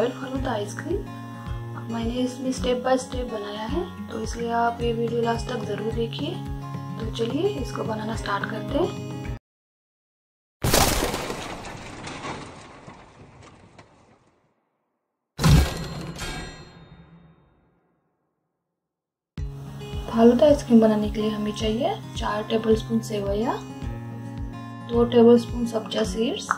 Royal falooda ice cream मैंने इसमें step by step बनाया है तो इसलिए आप ये वीडियो लास्ट तक ज़रूर देखिए। तो चलिए, इसको बनाना स्टार्ट करते हैं। फालूदा आइसक्रीम बनाने के लिए हमें चाहिए चार टेबलस्पून सेवैया, दो टेबलस्पून सब्जा सीड्स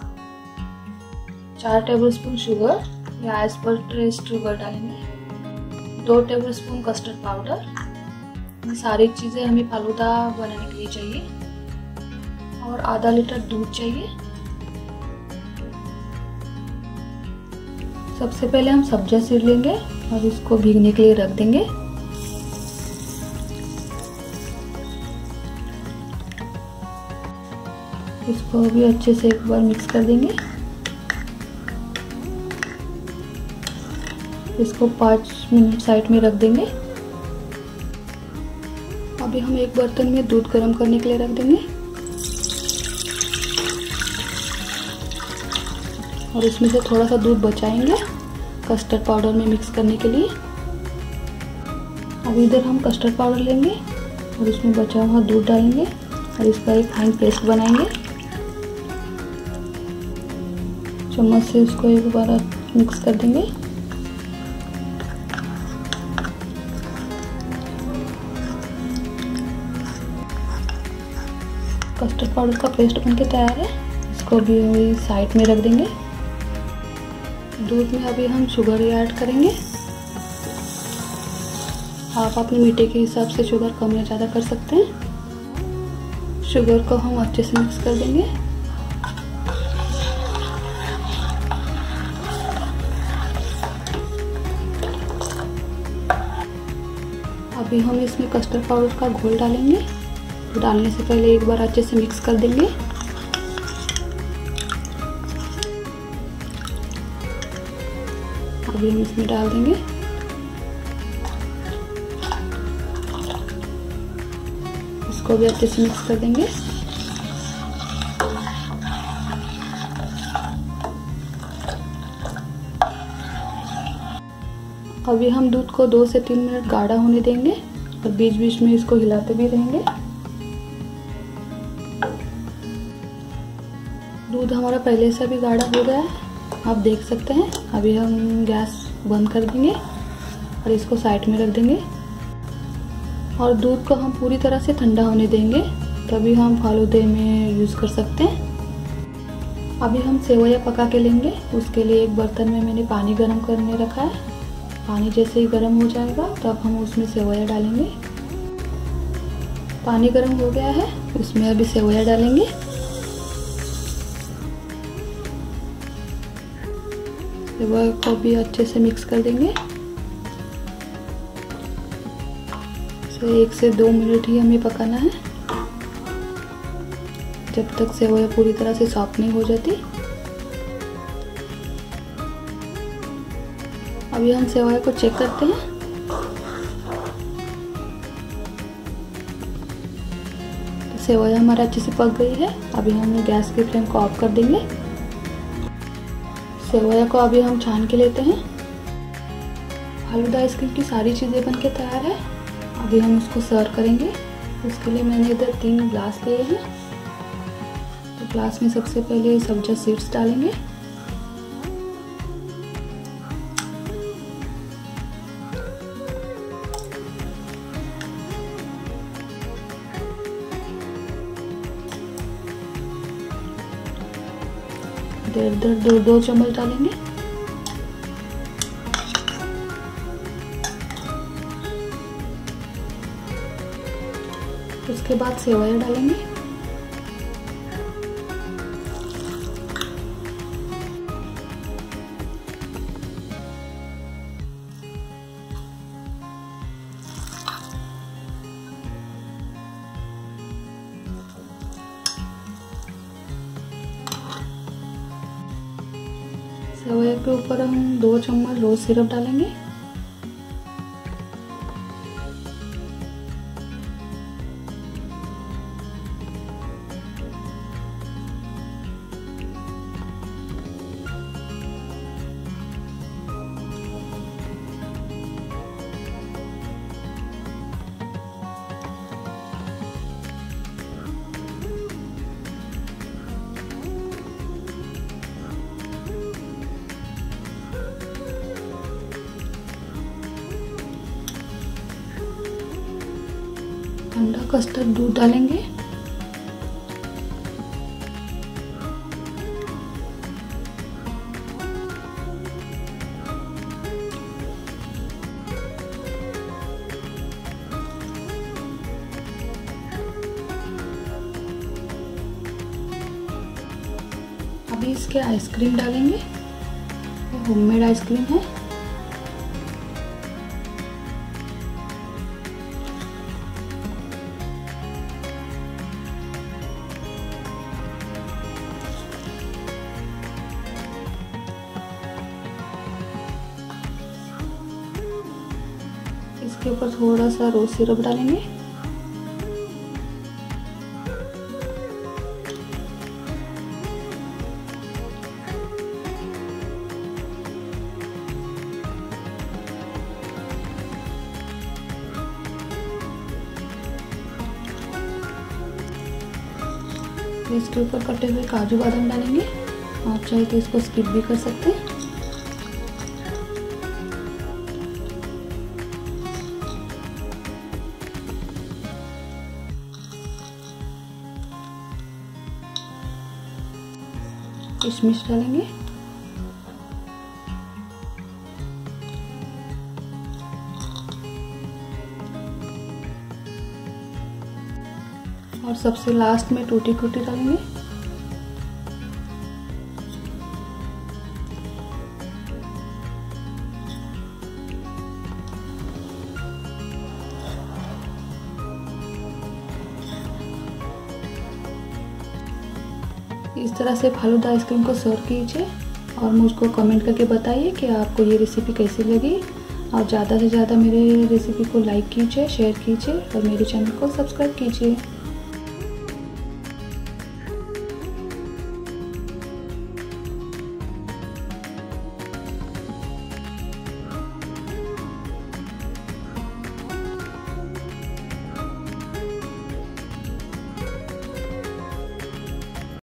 चार टेबलस्पून शुगर या एज पर टेस्ट शुगर डालेंगे दो टेबलस्पून कस्टर्ड पाउडर ये सारी चीज़ें हमें फालूदा बनाने के लिए चाहिए, और आधा लीटर दूध चाहिए। सबसे पहले हम सब्जा सीड लेंगे और इसको भीगने के लिए रख देंगे। इसको भी अच्छे से एक बार मिक्स कर देंगे। इसको पाँच मिनट साइड में रख देंगे। अभी हम एक बर्तन में दूध गर्म करने के लिए रख देंगे। और इसमें से थोड़ा सा दूध बचाएँगे कस्टर्ड पाउडर में मिक्स करने के लिए। अब इधर हम कस्टर्ड पाउडर लेंगे और इसमें बचा हुआ दूध डालेंगे और इसका एक फाइन पेस्ट बनाएँगे। चम्मच से उसको एक बार मिक्स कर देंगे। कस्टर्ड पाउडर का पेस्ट बनके तैयार है। इसको भी साइड में रख देंगे। दूध में अभी हम शुगर ऐड करेंगे। आप अपने मीठे के हिसाब से शुगर कम या ज़्यादा कर सकते हैं। शुगर को हम अच्छे से मिक्स कर देंगे। अभी हम इसमें कस्टर्ड पाउडर का घोल डालेंगे। डालने से पहले एक बार अच्छे से मिक्स कर देंगे। अभी हम इसमें डाल देंगे। इसको भी अच्छे से मिक्स कर देंगे। अभी हम दूध को दो से तीन मिनट गाढ़ा होने देंगे और बीच बीच में इसको हिलाते भी रहेंगे। दूध हमारा पहले से भी गाढ़ा हो गया है। आप देख सकते हैं। अभी हम गैस बंद कर देंगे और इसको साइड में रख देंगे। और दूध को हम पूरी तरह से ठंडा होने देंगे। तभी हम फालूदे में यूज़ कर सकते हैं। अभी हम सेवैया पका के लेंगे। उसके लिए एक बर्तन में मैंने पानी गर्म करने रखा है। पानी जैसे ही गर्म हो जाएगा, तब हम उसमें सेवैया डालेंगे। पानी गर्म हो गया है। उसमें अभी सेवैया डालेंगे। सेवैया को भी अच्छे से मिक्स कर देंगे। इसे एक से दो मिनट ही हमें पकाना है। जब तक सेवैया पूरी तरह से सॉफ्ट नहीं हो जाती। अभी हम सेवैया को चेक करते हैं। तो सेवैया हमारा अच्छे से पक गई है। अभी हम गैस की फ्लेम को ऑफ़ कर देंगे। सेवैया को अभी हम छान के लेते हैं। आलूदा आइसक्रीम की सारी चीज़ें बन के तैयार है। अभी हम उसको सर्व करेंगे। उसके लिए मैंने इधर तीन ग्लास लिए हैं। तो ग्लास में सबसे पहले सब्जा सीड्स डालेंगे। इधर इधर दो दो चम्मच डालेंगे। उसके बाद सेवैया डालेंगे। के ऊपर हम दो चम्मच रोज सिरप डालेंगे। ठंडा कस्टर्ड दूध डालेंगे। अभी इसके आइसक्रीम डालेंगे। होममेड आइसक्रीम है। इसके ऊपर थोड़ा सा रोज सिरप डालेंगे। इसके ऊपर कटे हुए काजू बादाम डालेंगे। आप चाहे तो इसको स्किप भी कर सकते हैं। किशमिश डालेंगे। और सबसे लास्ट में टूटी टूटी डालेंगे। इस तरह से फालूदा आइसक्रीम को सर्व कीजिए और मुझको कमेंट करके बताइए कि आपको ये रेसिपी कैसी लगी। और ज़्यादा से ज़्यादा मेरे रेसिपी को लाइक कीजिए शेयर कीजिए और मेरे चैनल को सब्सक्राइब कीजिए।